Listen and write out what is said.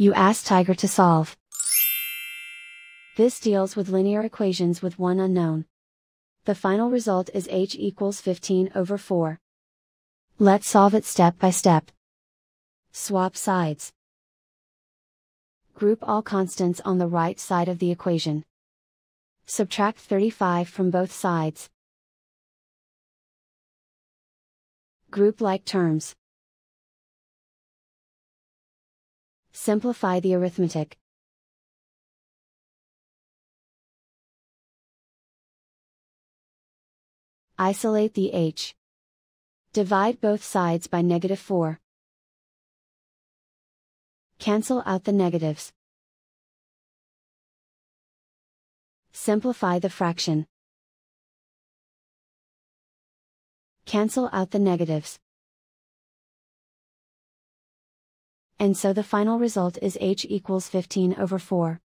You ask Tiger to solve. This deals with linear equations with one unknown. The final result is h equals 15 over 4. Let's solve it step by step. Swap sides. Group all constants on the right side of the equation. Subtract 35 from both sides. Group like terms. Simplify the arithmetic. Isolate the h. Divide both sides by negative 4. Cancel out the negatives. Simplify the fraction. Cancel out the negatives. And so the final result is h equals 15 over 4.